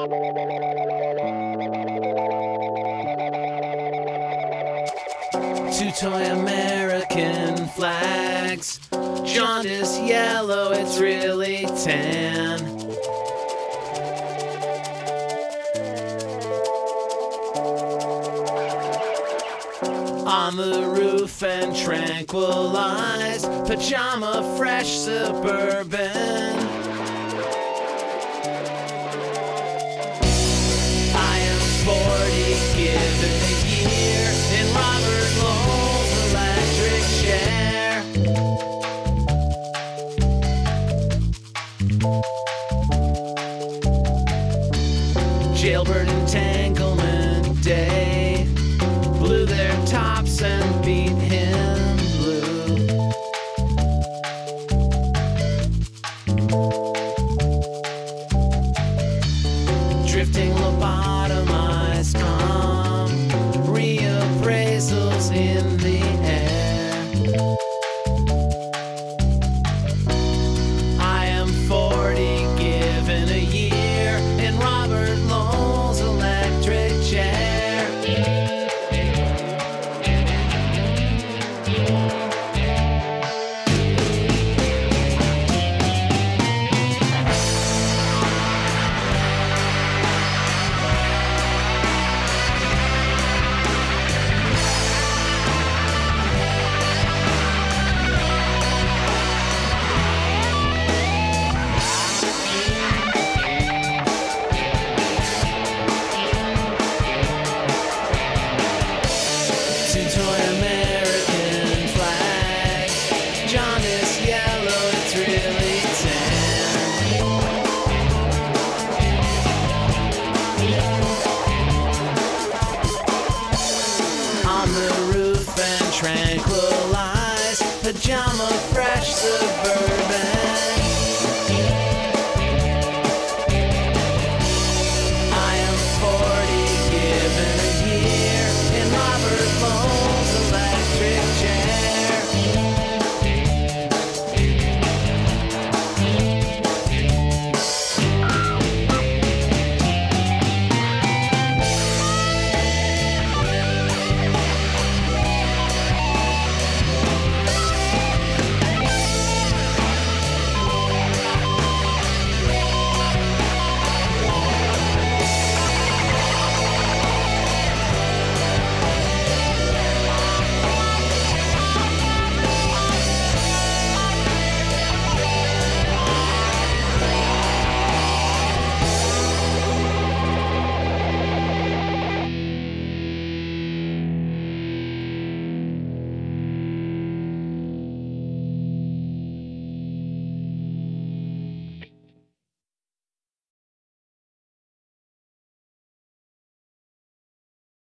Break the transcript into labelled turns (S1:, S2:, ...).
S1: Two toy American flags. Jaundice yellow, it's really tan. On the roof and tranquilized, pajama fresh suburban. Jailbird entanglement day. Blew their tops and beat the roof and tranquilize pajama.